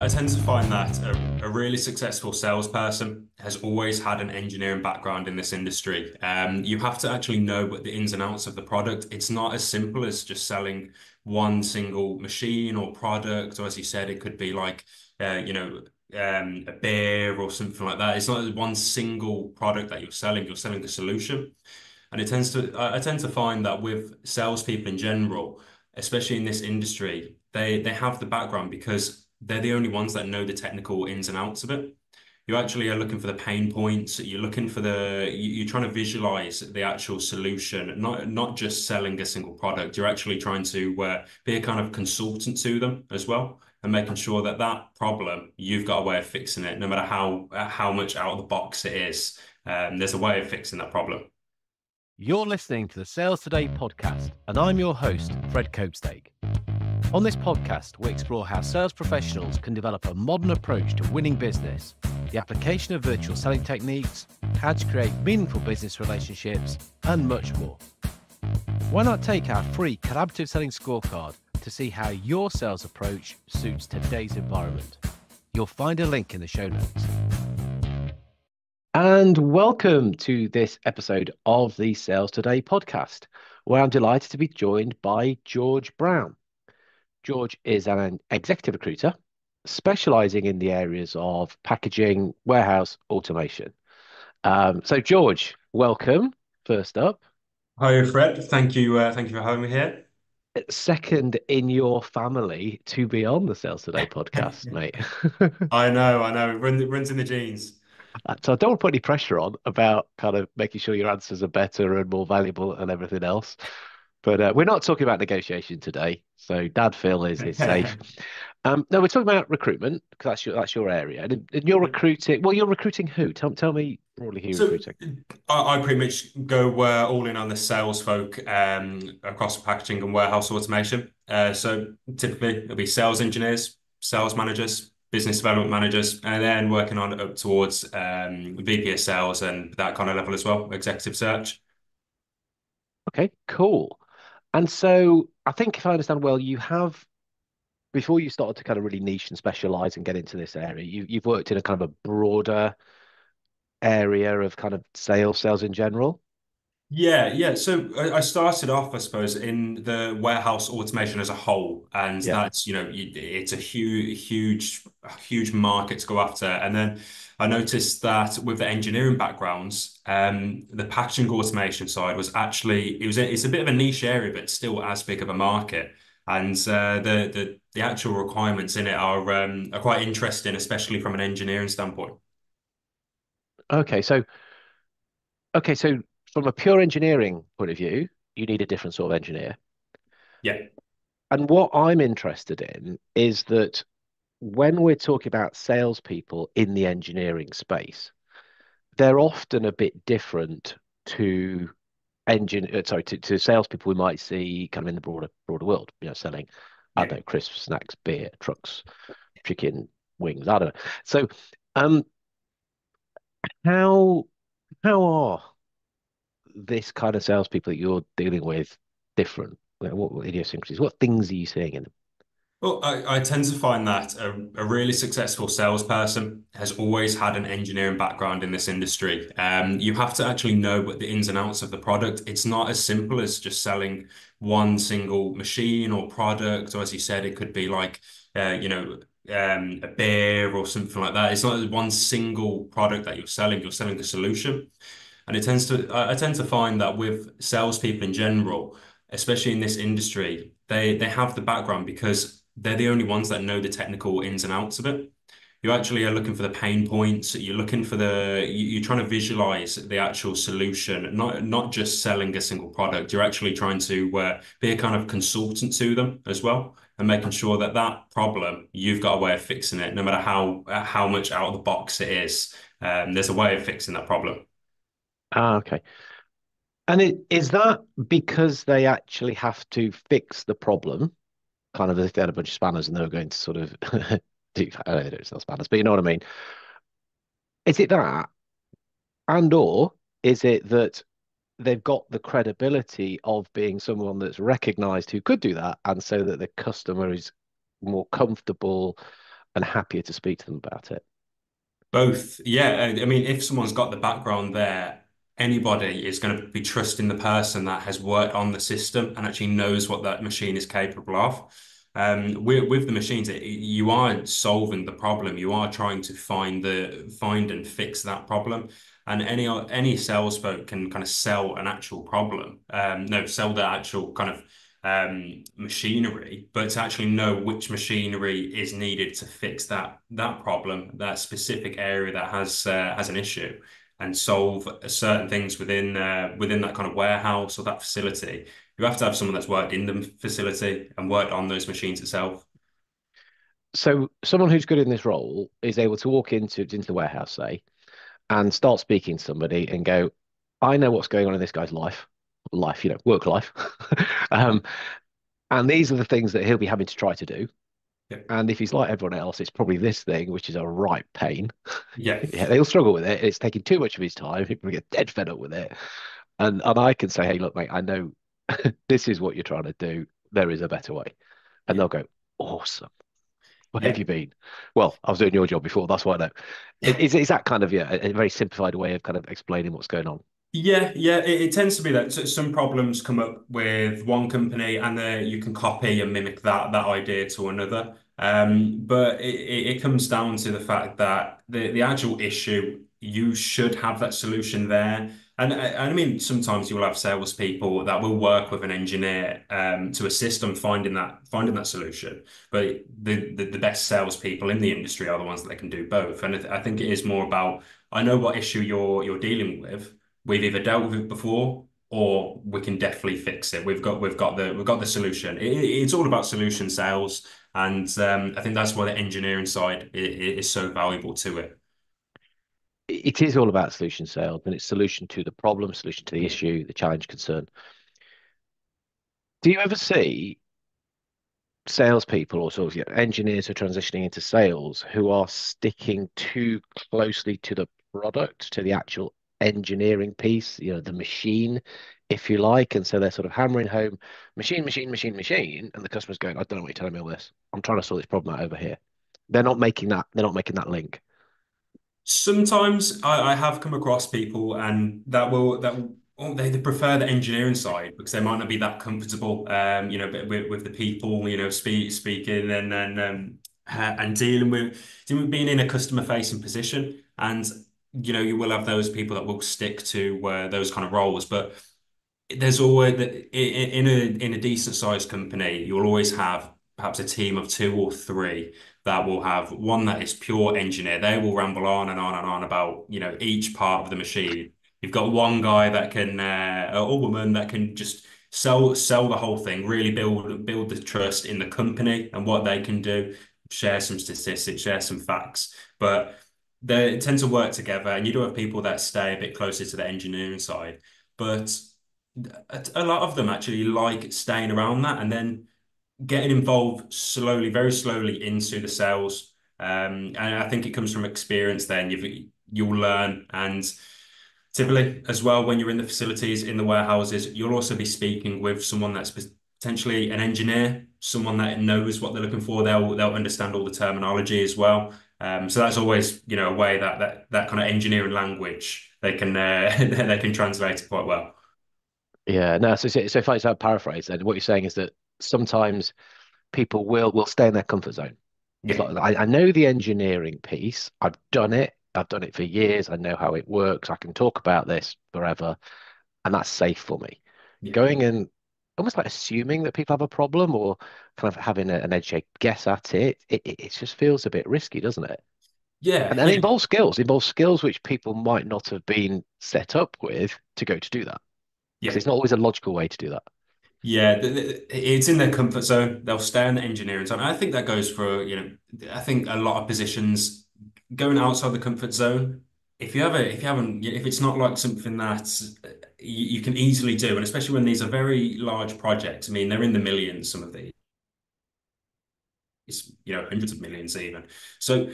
I tend to find that a, a, really successful salesperson has always had an engineering background in this industry. Um, you have to actually know what the ins and outs of the product. It's not as simple as just selling one single machine or product, or as you said, it could be like, uh, you know, um, a beer or something like that. It's not one single product that you're selling. You're selling a solution, and it tends to. I tend to find that with salespeople in general, especially in this industry, they they have the background because they're the only ones that know the technical ins and outs of it. You actually are looking for the pain points. You're looking for the you, are trying to visualize the actual solution, not not just selling a single product. You're actually trying to uh, be a kind of consultant to them as well, and making sure that that problem you've got a way of fixing it, no matter how how much out of the box it is. Um, there's a way of fixing that problem. You're listening to the Sales Today podcast, and I'm your host, Fred Copestake. On this podcast, we explore how sales professionals can develop a modern approach to winning business, the application of virtual selling techniques, how to create meaningful business relationships, and much more. Why not take our free collaborative selling scorecard to see how your sales approach suits today's environment? You'll find a link in the show notes. And welcome to this episode of the Sales Today podcast, where I'm delighted to be joined by George Brown. George is an executive recruiter specializing in the areas of packaging, warehouse, automation. Um, so, George, welcome. First up. Hi, Fred. Thank you. Uh, thank you for having me here. Second in your family to be on the Sales Today podcast, mate. I know, I know. It runs, in the genes. Uh, so I don't want to put any pressure on about kind of making sure your answers are better and more valuable and everything else. But uh, we're not talking about negotiation today. So Dad Phil is, is safe. Um, no, we're talking about recruitment because that's your that's your area. And, and you're recruiting. Well, you're recruiting who? Tell tell me broadly who you're so recruiting. I, I, pretty much go uh, all in on the sales folk um, across packaging and warehouse automation. Uh, so typically it'll be sales engineers, sales managers, business development managers, and then working on up towards um, VP of sales and that kind of level as well, executive search. Okay, cool. And so I think if I understand well, you have before you started to kind of really niche and specialize and get into this area, you you've worked in a kind of a broader area of kind of sales, sales in general. Yeah, yeah. So I started off, I suppose, in the warehouse automation as a whole, and yeah. that's you know it's a huge, huge, huge market to go after. And then I noticed that with the engineering backgrounds, um, the packaging automation side was actually it was a, it's a bit of a niche area, but still as big of a market. And uh, the the the actual requirements in it are um, are quite interesting, especially from an engineering standpoint. Okay, so okay, so from a pure engineering point of view, you need a different sort of engineer. Yeah. And what I'm interested in is that when we're talking about salespeople in the engineering space, they're often a bit different to engine uh, sorry to, to salespeople we might see kind of in the broader broader world, you know, selling. I don't know, crisps, snacks, beer, trucks, chicken wings. I don't know. So um how how are this kind of salespeople that you're dealing with different? What idiosyncrasies? What things are you seeing in them? Well, I, I tend to find that a, a really successful salesperson has always had an engineering background in this industry. Um, you have to actually know what the ins and outs of the product. It's not as simple as just selling one single machine or product, or as you said, it could be like, uh, you know, um, a beer or something like that. It's not one single product that you're selling. You're selling a solution. And it tends to, I tend to find that with salespeople in general, especially in this industry, they they have the background because they're the only ones that know the technical ins and outs of it. You actually are looking for the pain points. You're looking for the you're trying to visualize the actual solution, not not just selling a single product. You're actually trying to uh, be a kind of consultant to them as well, and making sure that that problem you've got a way of fixing it, no matter how how much out of the box it is. Um, there's a way of fixing that problem. Ah, okay. And it, is that because they actually have to fix the problem, kind of if they had a bunch of spanners and they were going to sort of do, I don't know, it's not spanners, but you know what I mean? Is it that? And or is it that they've got the credibility of being someone that's recognized who could do that, and so that the customer is more comfortable and happier to speak to them about it? Both. Yeah. I mean, if someone's got the background there, anybody is going to be trusting the person that has worked on the system and actually knows what that machine is capable of. Um, with, with the machines, it, you are solving the problem. You are trying to find the find and fix that problem. And any any sales folk can kind of sell an actual problem. Um, no, sell the actual kind of um, machinery, but to actually know which machinery is needed to fix that that problem, that specific area that has uh, has an issue, and solve certain things within uh, within that kind of warehouse or that facility. You have to have someone that's worked in the facility and worked on those machines itself. So, someone who's good in this role is able to walk into into the warehouse, say, and start speaking to somebody and go, "I know what's going on in this guy's life." life, you know, work life. um, and these are the things that he'll be having to try to do. Yeah. And if he's like everyone else, it's probably this thing, which is a right pain. Yeah. yeah he'll struggle with it. It's taking too much of his time. He'll get dead fed up with it. And and I can say, hey, look, mate, I know this is what you're trying to do. There is a better way. And yeah. they'll go, awesome. Where yeah. have you been? Well, I was doing your job before. That's why I know. Is, is that kind of yeah a, a very simplified way of kind of explaining what's going on? Yeah, yeah, it, it, tends to be that some problems come up with one company, and then you can copy and mimic that that idea to another. Um, but it, it comes down to the fact that the the actual issue you should have that solution there. And, and I mean, sometimes you will have salespeople that will work with an engineer um, to assist them finding that finding that solution. But the, the the best salespeople in the industry are the ones that can do both. And I think it is more about I know what issue you're you're dealing with we've either dealt with it before or we can definitely fix it. We've got we've got the we've got the solution. It, it's all about solution sales, and um, I think that's why the engineering side is, is so valuable to it. It is all about solution sales, and it's solution to the problem, solution to the issue, the challenge, concern. Do you ever see salespeople or sort of engineers who are transitioning into sales who are sticking too closely to the product, to the actual engineering piece, you know, the machine, if you like. And so they're sort of hammering home machine, machine, machine, machine. And the customer's going, I don't know what you're telling me all this. I'm trying to sort this problem out over here. They're not making that, they're not making that link. Sometimes I, I have come across people and that will that Oh, they, they prefer the engineering side because they might not be that comfortable, um, you know, with, with the people, you know, speak, speaking and then um, and dealing with, dealing with being in a customer facing position. And you know, you will have those people that will stick to uh, those kind of roles, but there's always in a in a decent sized company, you'll always have perhaps a team of two or three that will have one that is pure engineer. They will ramble on and on and on about you know each part of the machine. You've got one guy that can uh, or woman that can just sell sell the whole thing, really build build the trust in the company and what they can do, share some statistics, share some facts, but they tend to work together, and you do have people that stay a bit closer to the engineering side, but a lot of them actually like staying around that and then getting involved slowly, very slowly into the sales. Um, and I think it comes from experience. Then you've you'll learn, and typically as well when you're in the facilities in the warehouses, you'll also be speaking with someone that's potentially an engineer, someone that knows what they're looking for. They'll they'll understand all the terminology as well. Um, so that's always, you know, a way that that that kind of engineering language they can uh, they can translate it quite well. Yeah, no. So, so if I just paraphrase, then what you're saying is that sometimes people will will stay in their comfort zone. Yeah. Like, I, I know the engineering piece. I've done it. I've done it for years. I know how it works. I can talk about this forever, and that's safe for me. Yeah. Going and almost like assuming that people have a problem or kind of having a, an educated guess at it, it, it just feels a bit risky, doesn't it? Yeah. And yeah. it involves skills, it involves skills which people might not have been set up with to go to do that. Yeah. It's not always a logical way to do that. Yeah, it's in their comfort zone. They'll stay in the engineering zone. I think that goes for, you know, I think a lot of positions going outside the comfort zone. If you have a, if you haven't, if it's not like something that you, you can easily do, and especially when these are very large projects. I mean, they're in the millions, some of these, it's, you know, hundreds of millions even. So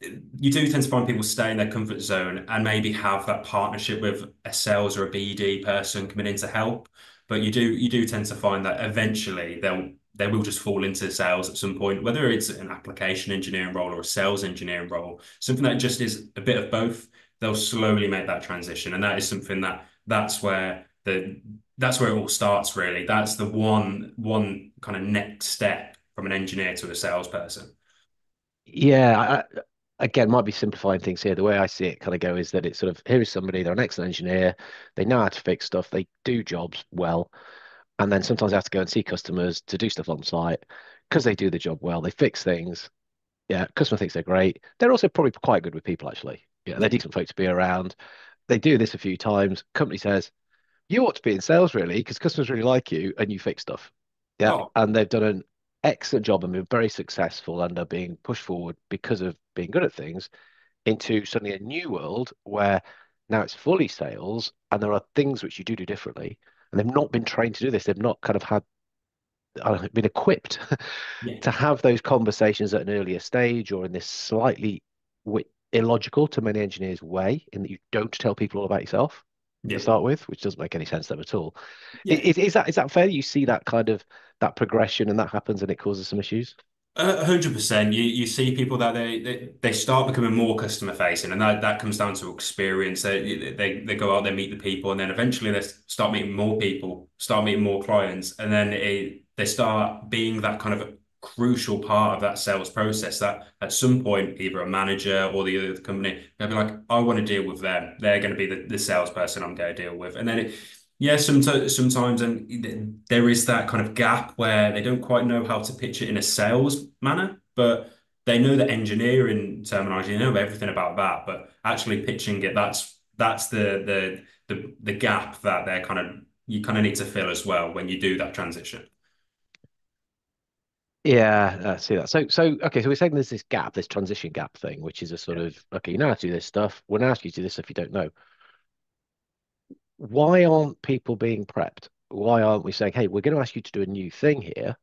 you do tend to find people stay in their comfort zone and maybe have that partnership with a sales or a BD person coming in to help. But you do you do tend to find that eventually they'll they will just fall into sales at some point, whether it's an application engineering role or a sales engineering role, something that just is a bit of both. They'll slowly make that transition, and that is something that that's where the that's where it all starts. Really, that's the one one kind of next step from an engineer to a salesperson. Yeah, I, again, might be simplifying things here. The way I see it kind of go is that it's sort of here is somebody, they're an excellent engineer, they know how to fix stuff, they do jobs well, and then sometimes they have to go and see customers to do stuff on site because they do the job well, they fix things. Yeah, customer thinks they're great. They're also probably quite good with people, actually. Yeah, they're decent folks to be around. They do this a few times. Company says, you ought to be in sales really because customers really like you and you fix stuff. Yeah. Oh. And they've done an excellent job and been very successful and are being pushed forward because of being good at things into suddenly a new world where now it's fully sales and there are things which you do do differently and they've not been trained to do this they've not kind of had uh, been equipped yeah. to have those conversations at an earlier stage or in this slightly illogical to many engineers way in that you don't tell people all about yourself yeah. to start with, which doesn't make any sense to them at all. Yeah. Is, is that is that fair? You see that kind of that progression and that happens and it causes some issues? hundred percent. You you see people that they, they they start becoming more customer facing, and that, that comes down to experience. They, they they go out, they meet the people, and then eventually they start meeting more people, start meeting more clients, and then it, they start being that kind of crucial part of that sales process that at some point either a manager or the other company they'll be like i want to deal with them. They're going to be the, the salesperson i'm going to deal with. And then it, yeah sometimes sometimes and there is that kind of gap where they don't quite know how to pitch it in a sales manner but they know the engineering terminology they know everything about that but actually pitching it that's that's the the the, the gap that they're kind of you kind of need to fill as well when you do that transition yeah, I see that. So, so okay, so we're saying there's this gap, this transition gap thing, which is a sort of okay, you know how to do this stuff. We're now asking you to do this if you don't know. Why aren't people being prepped? Why aren't we saying, hey, we're going to ask you to do a new thing here?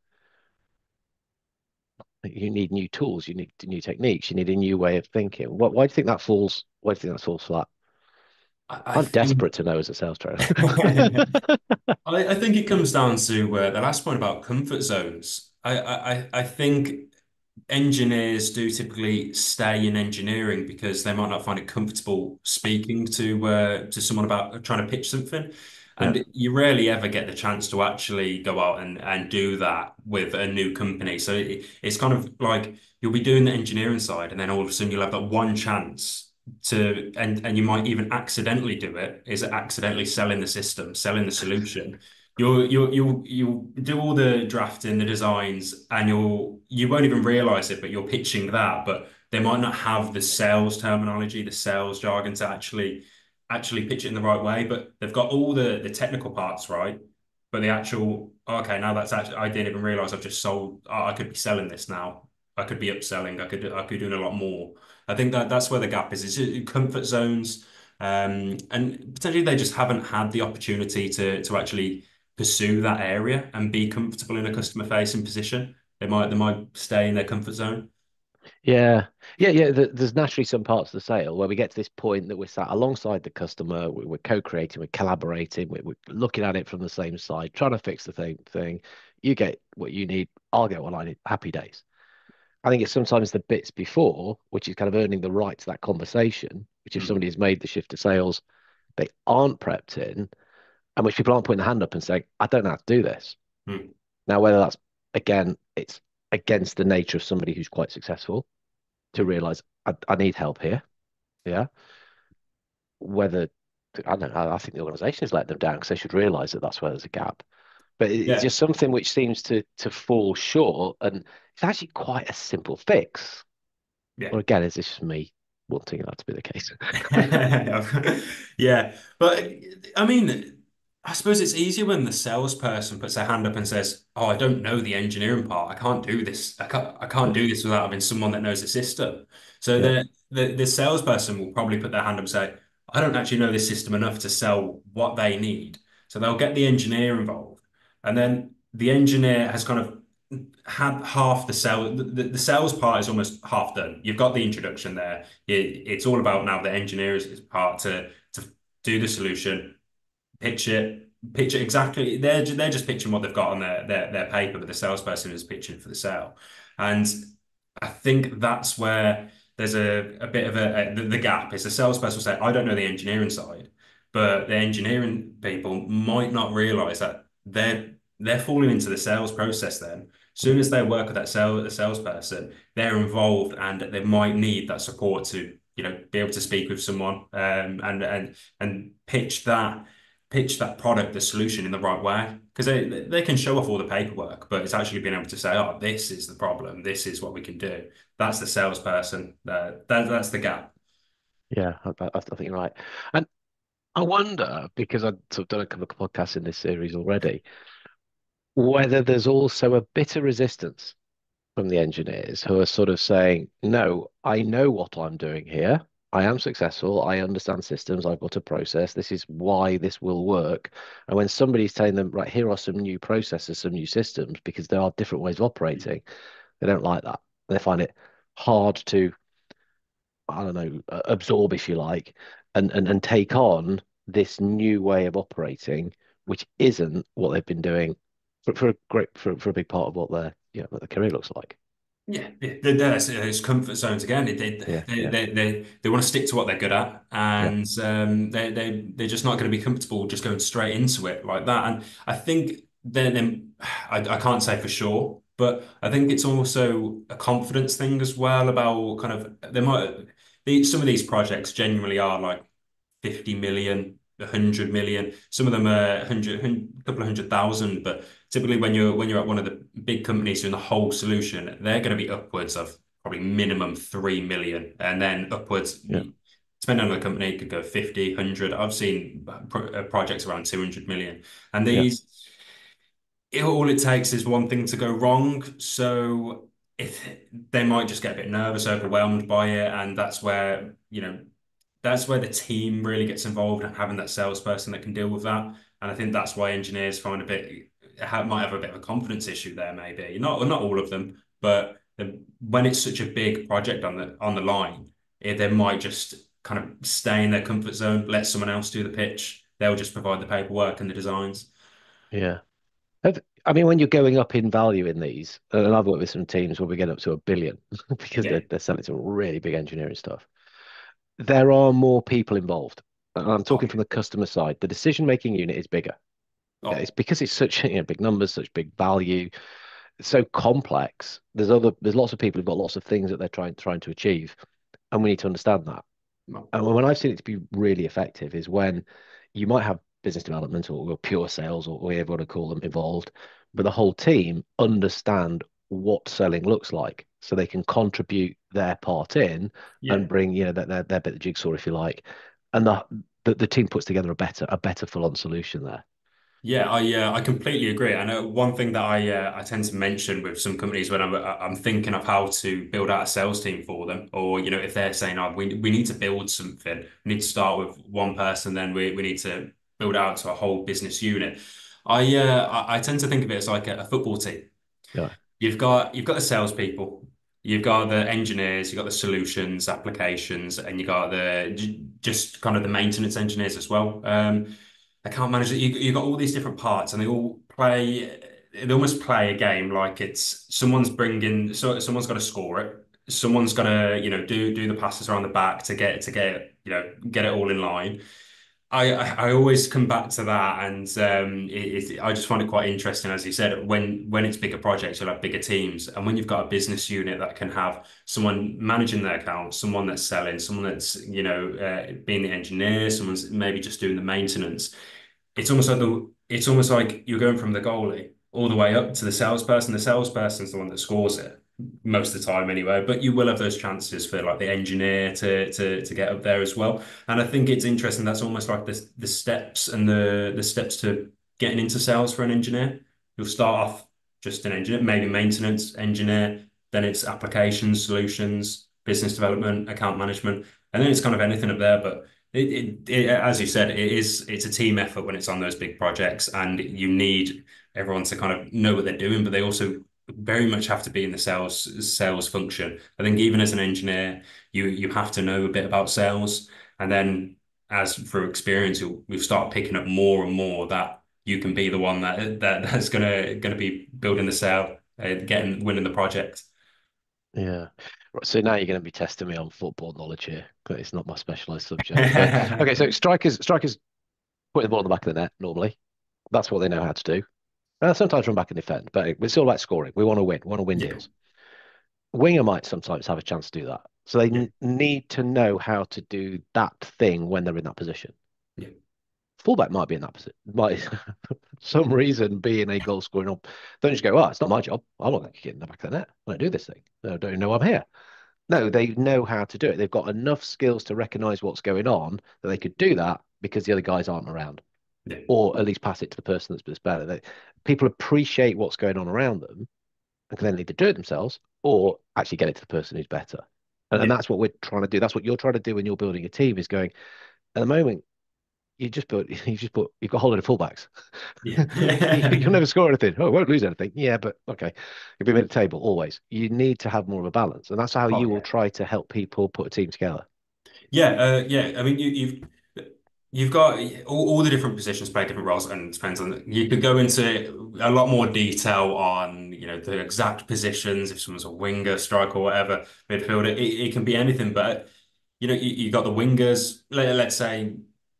You need new tools, you need new techniques, you need a new way of thinking. What, why do you think that falls? Why do you think that falls flat? I, am think... desperate to know as a sales trainer. I, I, think it comes down to uh, the last point about comfort zones. I, I, I think engineers do typically stay in engineering because they might not find it comfortable speaking to uh, to someone about trying to pitch something. And yeah. you rarely ever get the chance to actually go out and, and do that with a new company. So it, it's kind of like you'll be doing the engineering side, and then all of a sudden you'll have that one chance to, and, and you might even accidentally do it, is accidentally selling the system, selling the solution you'll you'll you'll you'll do all the drafting, the designs, and you'll you won't even realize it, but you're pitching that, but they might not have the sales terminology, the sales jargon to actually actually pitch it in the right way. But they've got all the the technical parts right, but the actual okay, now that's actually I didn't even realize I've just sold. I could be selling this now. I could be upselling. I could I could be doing a lot more. I think that that's where the gap is. It's comfort zones. Um, and potentially they just haven't had the opportunity to to actually pursue that area and be comfortable in a customer facing position. They might they might stay in their comfort zone. Yeah, yeah, yeah. There's naturally some parts of the sale where we get to this point that we're sat alongside the customer, we're co-creating, we're collaborating, we're, looking at it from the same side, trying to fix the same thing. You get what you need, I'll get what I need. Happy days. I think it's sometimes the bits before, which is kind of earning the right to that conversation, which if mm. somebody has made the shift to sales, they aren't prepped in, and which people aren't putting their hand up and saying, I don't know how to do this. Hmm. Now, whether that's again, it's against the nature of somebody who's quite successful to realize I, I need help here. Yeah. Whether I don't know, I think the organization has let them down because they should realize that that's where there's a gap. But it's yeah. just something which seems to to fall short, and it's actually quite a simple fix. Yeah. Or again, is this just me wanting that to be the case? yeah, but I mean, I suppose it's easier when the salesperson puts their hand up and says, "Oh, I don't know the engineering part. I can't do this. I can't. I can't do this without having someone that knows the system." So yeah. the, the the salesperson will probably put their hand up and say, "I don't actually know this system enough to sell what they need." So they'll get the engineer involved, and then the engineer has kind of had half the sell. The, the sales part is almost half done. You've got the introduction there. It, it's all about now the engineer's part to to do the solution pitch it, pitch it exactly. They're they're just pitching what they've got on their their, their paper, but the salesperson is pitching for the sale. And I think that's where there's a, a bit of a, a the, the gap is the salesperson will say, I don't know the engineering side, but the engineering people might not realize that they're they're falling into the sales process then. Soon as they work with that sales, salesperson, they're involved and they might need that support to, you know, be able to speak with someone um, and and and pitch that pitch that product, the solution in the right way. Because they, they can show off all the paperwork, but it's actually being able to say, oh, this is the problem. This is what we can do. That's the salesperson. Uh, that, that's the gap. Yeah, I, I think you're right. And I wonder, because I've sort of done a couple of podcasts in this series already, whether there's also a bit of resistance from the engineers who are sort of saying, no, I know what I'm doing here. I am successful. I understand systems. I've got a process. This is why this will work. And when somebody's telling them, right, here are some new processes, some new systems, because there are different ways of operating, they don't like that. They find it hard to, I don't know, absorb, if you like, and and, and take on this new way of operating, which isn't what they've been doing for, for a great for, for a big part of what their you know, what their career looks like. Yeah, there's it's comfort zones again. They they, yeah, they, yeah. they, they they want to stick to what they're good at, and yeah. um, they they they're just not going to be comfortable just going straight into it like that. And I think then then I, I can't say for sure, but I think it's also a confidence thing as well about kind of there might some of these projects genuinely are like 50 million 100 million. Some of them are 100, a couple of hundred thousand, but typically when you're when you're at one of the big companies doing the whole solution, they're going to be upwards of probably minimum 3 million and then upwards yeah. depending on the company it could go 50 100 i've seen pro uh, projects around 200 million and these yeah. it, all it takes is one thing to go wrong so if they might just get a bit nervous overwhelmed by it and that's where you know that's where the team really gets involved and having that salesperson that can deal with that. And I think that's why engineers find a bit have, might have a bit of a confidence issue there, maybe not not all of them, but the, when it's such a big project on the on the line, it, they might just kind of stay in their comfort zone, let someone else do the pitch. They'll just provide the paperwork and the designs. Yeah. I mean, when you're going up in value in these, and I've worked with some teams where we get up to a billion because yeah. they're, they're selling some really big engineering stuff there are more people involved. I'm talking from the customer side. The decision making unit is bigger. Oh. It's because it's such you know, big numbers, such big value, so complex. There's other there's lots of people who've got lots of things that they're trying trying to achieve, and we need to understand that. No. And when I've seen it to be really effective is when you might have business development or, or pure sales or whatever you want to call them involved, but the whole team understand what selling looks like so they can contribute their part in yeah. and bring you know their, their, their bit of the jigsaw if you like and the, the, the team puts together a better a better full-on solution there yeah, I uh, I completely agree. I know one thing that I uh, I tend to mention with some companies when I'm I'm thinking of how to build out a sales team for them, or you know if they're saying, "Oh, we we need to build something, we need to start with one person, then we we need to build out to a whole business unit." I uh I, I tend to think of it as like a, a football team. Yeah. You've got you've got the salespeople, you've got the engineers, you've got the solutions, applications, and you got the just kind of the maintenance engineers as well. Um, account manager, you you've got all these different parts, and they all play. They almost play a game like it's someone's bringing, so someone's got to score it, someone's to you know do do the passes around the back to get to get you know get it all in line I, I always come back to that, and um, it, it, I just find it quite interesting, as you said, when when it's bigger projects, you'll have bigger teams, and when you've got a business unit that can have someone managing their account, someone that's selling, someone that's you know uh, being the engineer, someone's maybe just doing the maintenance. It's almost like the it's almost like you're going from the goalie all the way up to the salesperson. The salesperson's the one that scores it most of the time anyway but you will have those chances for like the engineer to to to get up there as well and i think it's interesting that's almost like the the steps and the the steps to getting into sales for an engineer you'll start off just an engineer maybe maintenance engineer then it's applications solutions business development account management and then it's kind of anything up there but it, it, it, as you said, it is it's a team effort when it's on those big projects, and you need everyone to kind of know what they're doing, but they also very much have to be in the sales sales function. I think even as an engineer, you you have to know a bit about sales, and then as through experience, you'll, you'll start picking up more and more that you can be the one that that that's gonna gonna be building the sale, uh, getting winning the project. Yeah. So now you're going to be testing me on football knowledge here, but it's not my specialized subject. Okay, so strikers strikers putting the ball in the back of the net normally. That's what they know how to do. Uh, sometimes run back and defend, but it's all about scoring. We want to win. We want to win Yeah. deals. Winger might sometimes have a chance to do that. So they Yeah. n- need to know how to do that thing when they're in that position. Yeah. Fullback might be an opposite, might some reason be in a goal scoring up. Don't just go, oh, it's not my job. I'm not going to get in the back of the net. I don't do this thing. I don't know I'm here. No, they know how to do it. They've got enough skills to recognize what's going on that they could do that because the other guys aren't around, Yeah. or at least pass it to the person that's better. They, people appreciate what's going on around them and can then either do it themselves or actually get it to the person who's better. And, and that's what we're trying to do. That's what you're trying to do when you're building a team is going, at the moment, you just put, you just put, you've got a whole lot of fullbacks. Yeah. You'll never score anything. Oh, won't lose anything. Yeah, but okay. You'll be mid-table always. You need to have more of a balance. And that's how Oh, you will try to help people put a team together. Yeah, uh, yeah. I mean, you, you've you've got all, all the different positions play different roles, and it depends on. You could go into a lot more detail on, you know, the exact positions. If someone's a winger, striker, whatever, midfielder, it, it can be anything. But you know, you, you got the wingers. Let, let's say,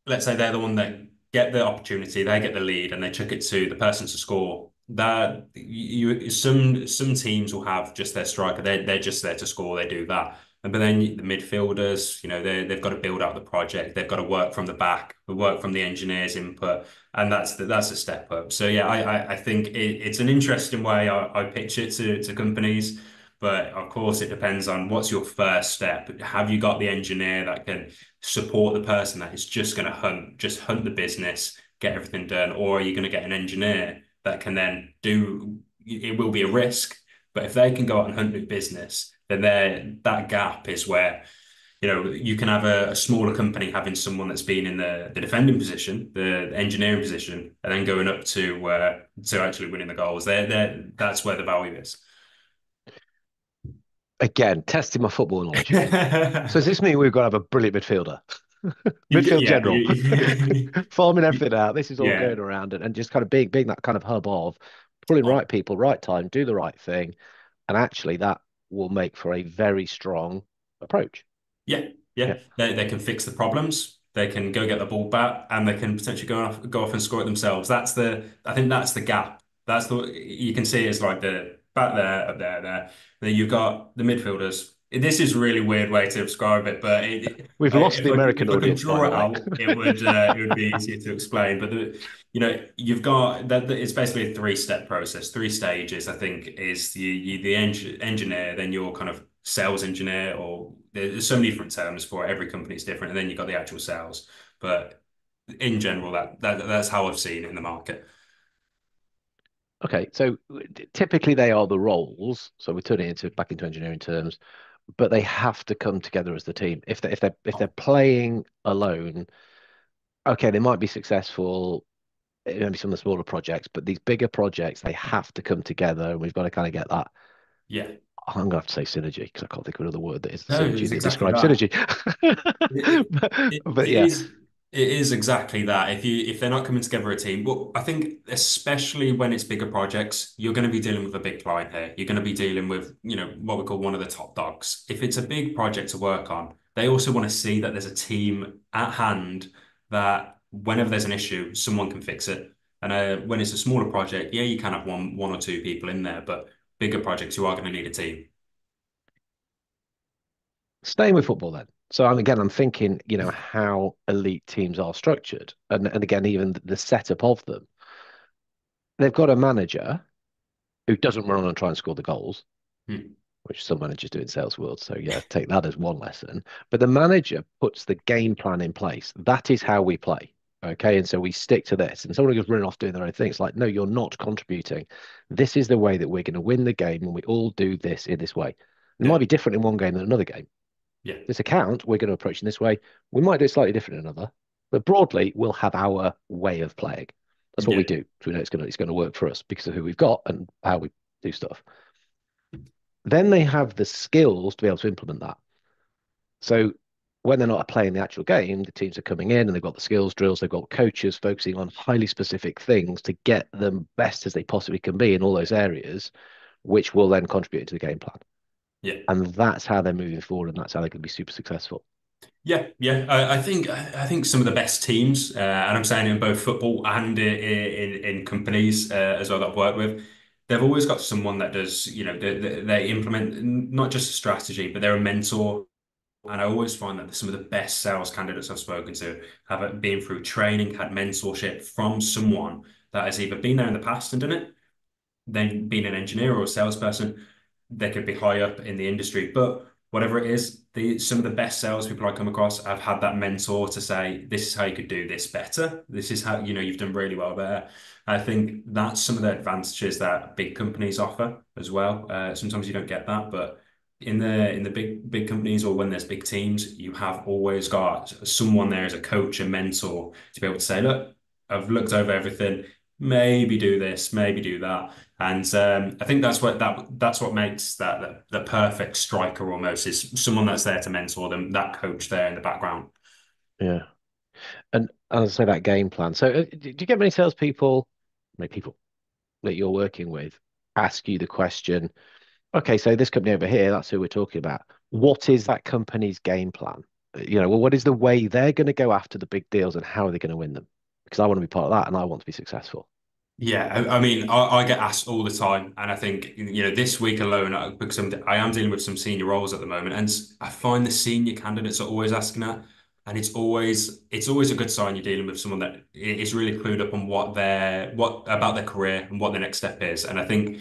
let's say they're the one that get the opportunity, they get the lead, and they chuck it to the person to score. That you some some teams will have just their striker. They they're just there to score. They do that. But then the midfielders, you know, they they've got to build out the project. They've got to work from the back, work from the engineers' input, and that's the, that's a step up. So yeah, I I, I think it, it's an interesting way I, I pitch it to to companies. But of course, it depends on what's your first step. Have you got the engineer that can support the person that is just going to hunt, just hunt the business, get everything done, or are you going to get an engineer that can then do? It will be a risk, but if they can go out and hunt new business, then there that gap is where you know you can have a, a smaller company having someone that's been in the, the defending position, the engineering position, and then going up to uh, to actually winning the goals. There, there, that's where the value is. Again, testing my football knowledge. So does this mean we've got to have a brilliant midfielder? Midfield yeah, general. you- Farming everything out. This is all Yeah. going around and, and just kind of being being that kind of hub of pulling right people, right time, do the right thing. And actually that will make for a very strong approach. Yeah, yeah. Yeah. They they can fix the problems. They can go get the ball back, and they can potentially go off go off and score it themselves. That's the I think that's the gap. That's the you can see it's like the back there, up there, there. Then you've got the midfielders. This is a really weird way to describe it, but it, We've I- lost the American I audience, draw it out, it would uh, it would be easier to explain. But the, you know, you've got that. It's basically a three-step process, three stages. I think is the you, the eng engineer, then your kind of sales engineer, or there's so many different terms for it. Every company is different, and then you've got the actual sales. But in general, that, that that's how I've seen it in the market. Okay, so uh, typically they are the roles. So we turn it into back into engineering terms, but they have to come together as the team. If they if they if they're playing alone, okay, they might be successful. Maybe some of the smaller projects, but these bigger projects they have to come together, and we've got to kind of get that. Yeah. I'm gonna have to say synergy because I can't think of another word that is No, synergy that exactly describes that. synergy. but, It, but it yeah, is it is exactly that. If you if they're not coming together a team, well, I think especially when it's bigger projects, you're going to be dealing with a big client here. You're going to be dealing with, you know, what we call one of the top dogs. If it's a big project to work on, they also want to see that there's a team at hand that whenever there's an issue, someone can fix it. And uh, when it's a smaller project, yeah, you can have one one or two people in there, but bigger projects, you are going to need a team. staying with football then. So I'm again, I'm thinking, you know, how elite teams are structured, and and again, even the setup of them. They've got a manager who doesn't run on and try and score the goals, Hmm. which some managers do in sales world. So yeah, take that as one lesson. But the manager puts the game plan in place. That is how we play. Okay. And so we stick to this. And someone goes running off doing their own thing. It's like, no, you're not contributing. This is the way that we're going to win the game, and we all do this in this way. It Yeah. might be different in one game than another game. Yeah. This account, we're going to approach in this way. We might do it slightly different in another, but broadly, we'll have our way of playing. That's what we do. So we know it's going to it's going to work for us because of who we've got and how we do stuff. Then they have the skills to be able to implement that. So when they're not playing the actual game, the teams are coming in and they've got the skills drills, they've got coaches focusing on highly specific things to get them best as they possibly can be in all those areas, which will then contribute to the game plan. Yeah. And that's how they're moving forward and that's how they're going to be super successful. Yeah, yeah. I, I think I think some of the best teams, uh, and I'm saying in both football and in in, in companies uh, as well that I've worked with, they've always got someone that does, you know, they, they implement not just a strategy, but they're a mentor and I always find that some of the best sales candidates I've spoken to have been through training, had mentorship from someone that has either been there in the past and done it, then been an engineer or a salesperson. They could be high up in the industry, but whatever it is, the some of the best salespeople I come across, I've had that mentor to say, "This is how you could do this better. This is how you know you've done really well there." I think that's some of the advantages that big companies offer as well. Uh, sometimes you don't get that, but in the in the big big companies or when there's big teams, you have always got someone there as a coach, a mentor to be able to say, look, I've looked over everything. Maybe do this, maybe do that, and um, I think that's what that that's what makes that the, perfect striker almost is someone that's there to mentor them, that coach there in the background. Yeah, and as I say, that game plan. So, uh, do you get many salespeople, many people that you're working with, ask you the question? okay, so this company over here, that's who we're talking about. What is that company's game plan? You know, well, what is the way they're going to go after the big deals and how are they going to win them? Because I want to be part of that and I want to be successful. Yeah, I, I mean, I, I, get asked all the time, and I think you know this week alone, because I'm, I am dealing with some senior roles at the moment, and I find the senior candidates are always asking that, and it's always it's always a good sign you're dealing with someone that is really clued up on what their what about their career and what the next step is, and I think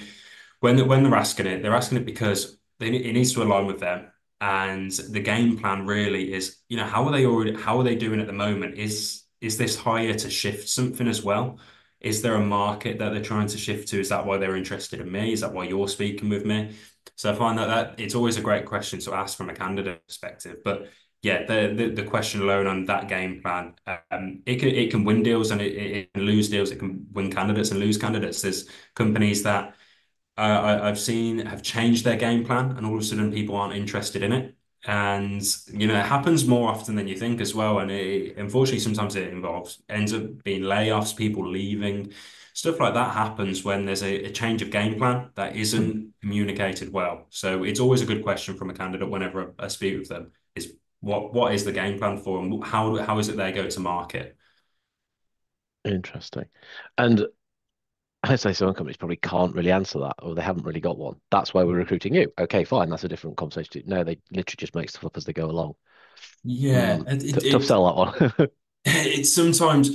when when they're asking it, they're asking it because they, it needs to align with them. And the game plan really is, you know, how are they already, how are they doing at the moment? Is is this hire to shift something as well? Is there a market that they're trying to shift to? Is that why they're interested in me? Is that why you're speaking with me? So I find that that it's always a great question to ask from a candidate perspective. But yeah, the the, the question alone on that game plan, um, it can it can win deals and it, it can lose deals. It can win candidates and lose candidates. There's companies that uh, I, have seen have changed their game plan, and all of a sudden people aren't interested in it. And you know, it happens more often than you think as well. And it, unfortunately, sometimes it involves ends up being layoffs, people leaving, stuff like that happens when there's a, a change of game plan that isn't communicated well. So it's always a good question from a candidate whenever I, I speak with them: is what what is the game plan for them? How how is it they go to market? Interesting. And I say some companies probably can't really answer that or they haven't really got one. That's why we're recruiting you. Okay, fine. That's a different conversation. No, they literally just make stuff up as they go along. Yeah. Mm, it, it, tough sell that one. it's sometimes,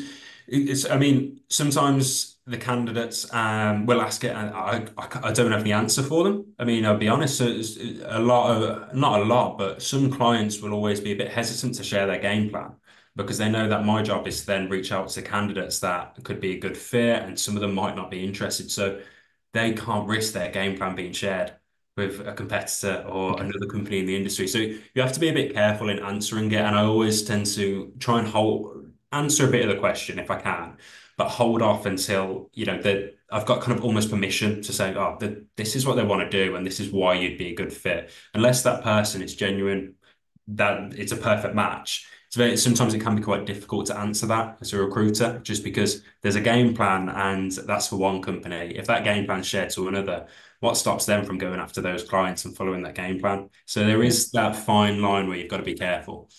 it's, I mean, sometimes the candidates um, will ask it and I, I, I, don't have the answer for them. I mean, I'll be honest, a lot of, not a lot, but some clients will always be a bit hesitant to share their game plan because they know that my job is to then reach out to candidates that could be a good fit and some of them might not be interested. So they can't risk their game plan being shared with a competitor or okay. another company in the industry. So you have to be a bit careful in answering it. And I always tend to try and hold answer a bit of the question if I can, but hold off until, you know, that I've got kind of almost permission to say, oh, the, this is what they want to do and this is why you'd be a good fit. Unless that person is genuine, that it's a perfect match very sometimes it can be quite difficult to answer that as a recruiter, just because there's a game plan and that's for one company. If that game plan shared to another, what stops them from going after those clients and following that game plan? So there is that fine line where you've got to be careful.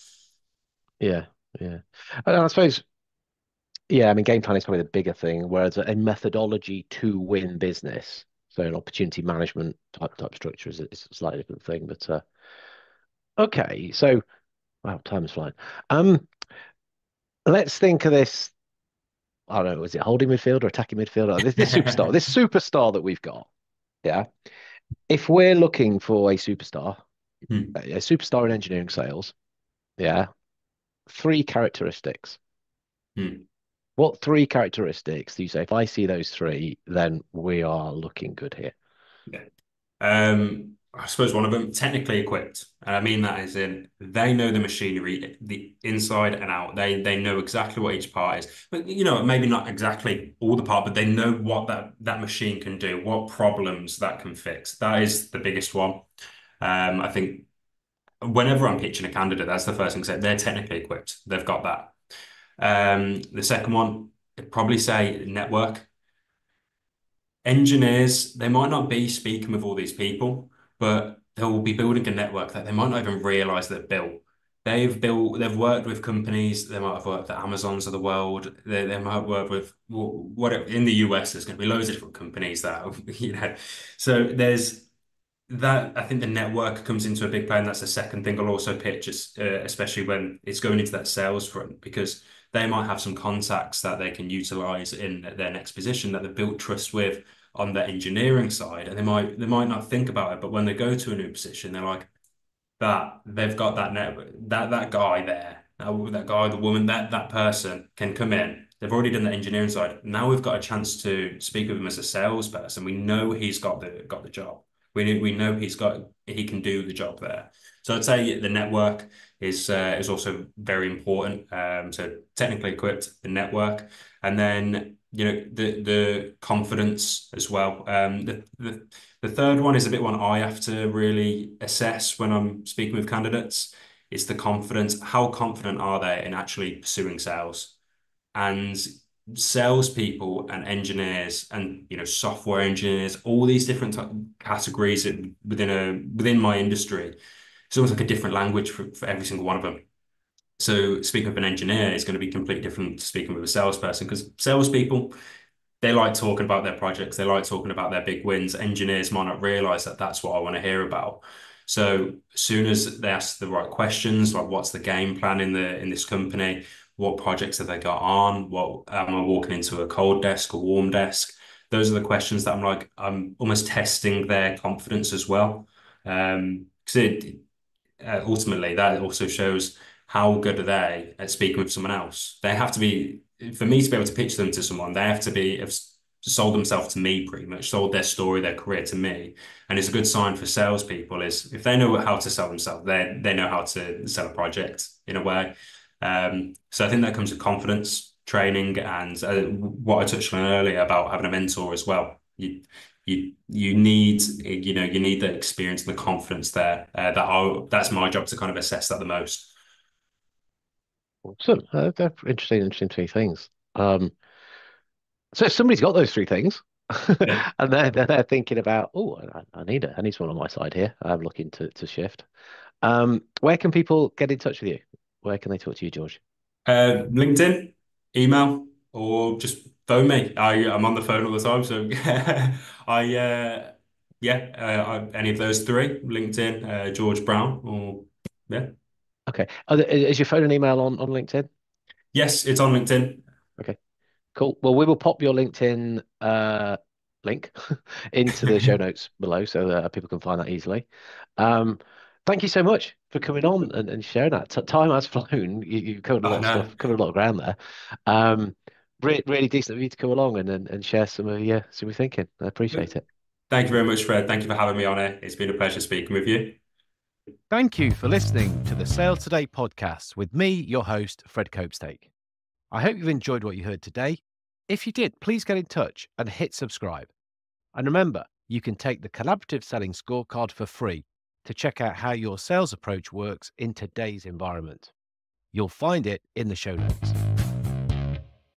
Yeah, yeah. And I suppose, yeah, I mean, game plan is probably the bigger thing, whereas a methodology to win business, so an opportunity management type type structure is, is a slightly different thing. But uh, okay, so Wow, time is flying. Um, let's think of this. I don't know, is it holding midfield or attacking midfield? This, this superstar, this superstar that we've got. Yeah. If we're looking for a superstar, hmm. a superstar in engineering sales, yeah, three characteristics. Hmm. What three characteristics do you say? If I see those three, then we are looking good here. Yeah. Um, I suppose one of them technically equipped. And I mean that as in they know the machinery, the inside and out. They they know exactly what each part is. But you know, maybe not exactly all the part, but they know what that that machine can do, what problems that can fix. That is the biggest one. Um, I think whenever I'm pitching a candidate, that's the first thing say. They're technically equipped. They've got that. Um, the second one, I'd probably say network. Engineers, they might not be speaking with all these people, but they'll be building a network that they might not even realize they've built. They've built, they've worked with companies. They might have worked at Amazons of the world. They, they might work with what in the US. There's going to be loads of different companies that you know. So there's that. I think the network comes into a big play, and that's the second thing I'll also pitch, uh, especially when it's going into that sales front, because they might have some contacts that they can utilize in their next position that they've built trust with on the engineering side, and they might they might not think about it, but when they go to a new position, they're like that they've got that network, that that guy there, that, that guy, the woman, that that person can come in. They've already done the engineering side. Now we've got a chance to speak with him as a salesperson. We know he's got the got the job. We we know he's got he can do the job there. So I'd say the network is uh, is also very important. Um, so technically equipped, the network, and then you know the the confidence as well. Um, the, the the third one is a bit one I have to really assess when I'm speaking with candidates. It's the confidence. How confident are they in actually pursuing sales? And salespeople and engineers and you know software engineers, all these different categories within a within my industry. It's almost like a different language for, for every single one of them. So speaking with an engineer is going to be completely different to speaking with a salesperson because salespeople, they like talking about their projects, they like talking about their big wins. Engineers might not realize that that's what I want to hear about. So as soon as they ask the right questions, like what's the game plan in the in this company, what projects have they got on, what am I walking into a cold desk or warm desk? Those are the questions that I'm like I'm almost testing their confidence as well. Um, because it uh, ultimately that also shows how good are they at speaking with someone else? They have to be, for me to be able to pitch them to someone, they have to be, have sold themselves to me pretty much, sold their story, their career to me. And it's a good sign for salespeople is if they know how to sell themselves, they, they know how to sell a project in a way. Um, so I think that comes with confidence, training, and uh, what I touched on earlier about having a mentor as well. You, you you need you know you need the experience and the confidence there. Uh, that I, that's my job to kind of assess that the most. Awesome. Uh, they're interesting, interesting three things. Um, so if somebody's got those three things, yeah. and they're, they're thinking about, oh, I, I, need it. I need someone on my side here. I'm looking to to shift. Um, where can people get in touch with you? Where can they talk to you, George? Uh, LinkedIn, email, or just phone me. I I'm on the phone all the time, so I uh, yeah, uh, I, any of those three, LinkedIn, uh, George Brown, or yeah. Okay. There, is your phone and email on, on LinkedIn? Yes, it's on LinkedIn. Okay. Cool. Well, we will pop your LinkedIn uh, link into the show notes below so that people can find that easily. Um, thank you so much for coming on and, and sharing that. T- time has flown. You, you covered a lot oh, of stuff, covered a lot of ground there. Um, re- really decent of you to come along and, and, and share some of your some of your thinking. I appreciate it. Thank you very much, Fred. Thank you for having me on it. It's been a pleasure speaking with you. Thank you for listening to the Sales Today podcast with me, your host, Fred Copestake. I hope you've enjoyed what you heard today. If you did, please get in touch and hit subscribe. And remember, you can take the collaborative selling scorecard for free to check out how your sales approach works in today's environment. You'll find it in the show notes.